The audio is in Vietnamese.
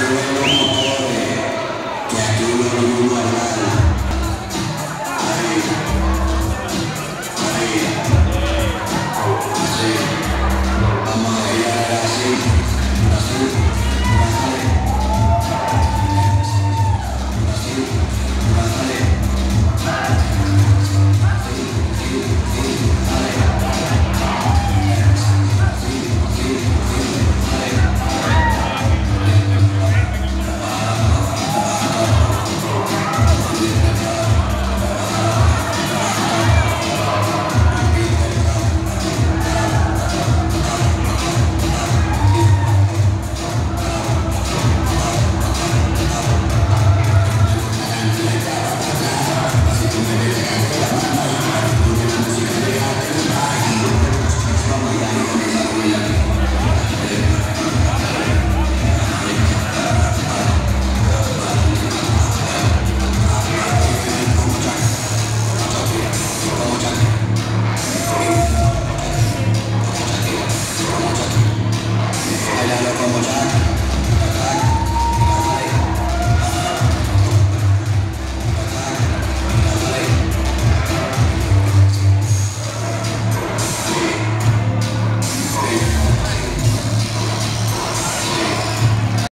Thank you. لا لكم وجعته